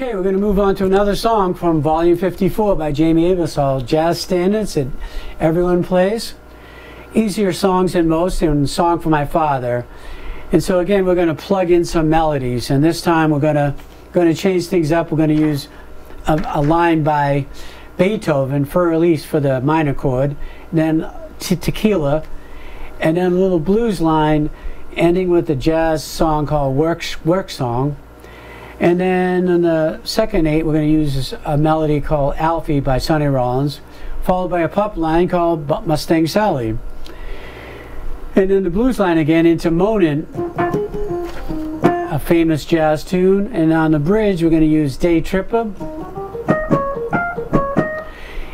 Okay, we're going to move on to another song from Volume 54 by Jamey Aebersold, Jazz Standards that everyone plays. Easier songs than most, and Song for My Father. And so again, we're going to plug in some melodies, and this time we're going to going to change things up. We're going to use a, a line by Beethoven, Für Elise for the minor chord, then te Tequila, and then a little blues line ending with a jazz song called Work, Work Song. And then in the second eight, we're going to use a melody called Alfie by Sonny Rollins, followed by a pop line called Mustang Sally. And then the blues line again into Moanin', a famous jazz tune. And on the bridge, we're going to use Day Tripper.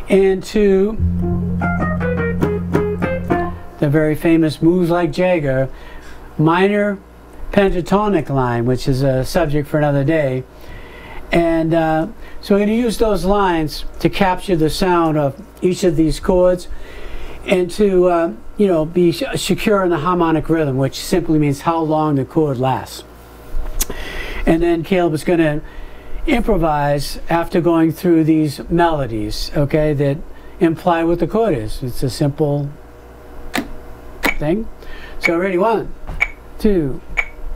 And to the very famous Moves Like Jagger, minor pentatonic line, which is a subject for another day. And uh, so we're going to use those lines to capture the sound of each of these chords and to, uh, you know, be secure in the harmonic rhythm, which simply means how long the chord lasts. And then Caleb is going to improvise after going through these melodies, okay, that imply what the chord is. It's a simple thing. So ready, one, two,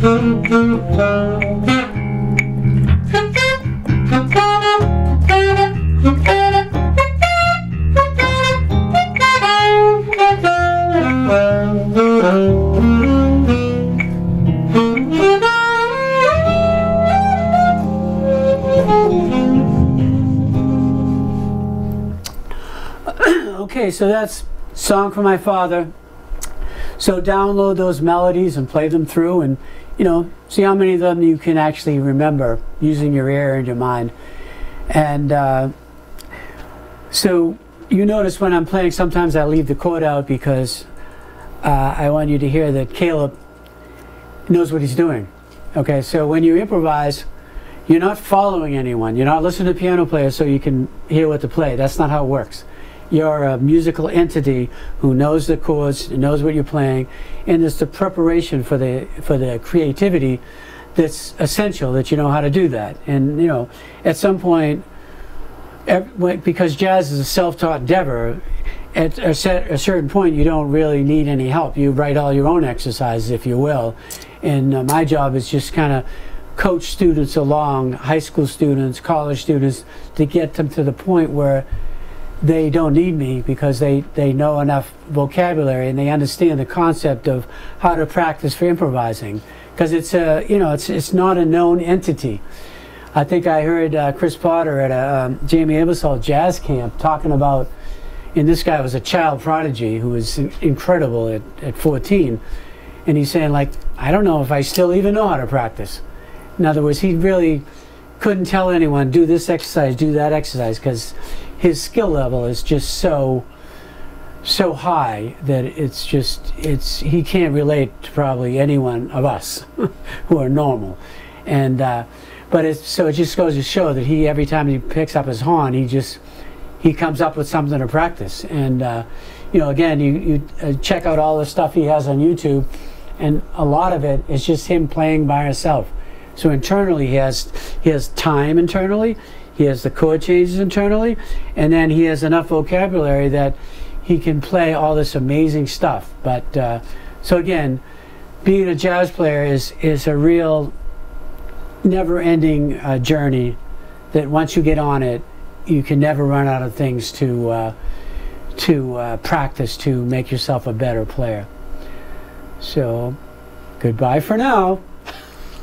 Okay, so that's Song for My Father. So download those melodies and play them through and, you know, see how many of them you can actually remember using your ear and your mind. And uh, so you notice when I'm playing, sometimes I leave the chord out because uh, I want you to hear that Caleb knows what he's doing. Okay, so when you improvise, you're not following anyone. You're not listening to piano players so you can hear what to play. That's not how it works you're a musical entity who knows the chords, knows what you're playing, and it's the preparation for the for the creativity that's essential that you know how to do that. And you know, at some point, because jazz is a self-taught endeavor, at a, set, a, certain point you don't really need any help. You write all your own exercises, if you will. And uh, my job is just kind of coach students along, high school students, college students, to get them to the point where they don't need me because they, they know enough vocabulary and they understand the concept of how to practice for improvising. because it's a you know it's it's not a known entity. I think I heard uh, Chris Potter at a um, Jamey Aebersold jazz camp talking about, and this guy was a child prodigy who was incredible at, at 14, and he's saying like I don't know if I still even know how to practice. In other words, he really couldn't tell anyone do this exercise, do that exercise because his skill level is just so so high that it's just it's he can't relate to probably anyone of us who are normal. And uh, but it's so it just goes to show that he every time he picks up his horn he just he comes up with something to practice. And uh, you know again you, you uh, check out all the stuff he has on youtube and a lot of it is just him playing by himself so internally he has he has time internally he has the chord changes internally and then he has enough vocabulary that he can play all this amazing stuff. But uh, so again, being a jazz player is is a real never-ending uh, journey. That once you get on it, you can never run out of things to uh, to uh, practice to make yourself a better player. So, goodbye for now.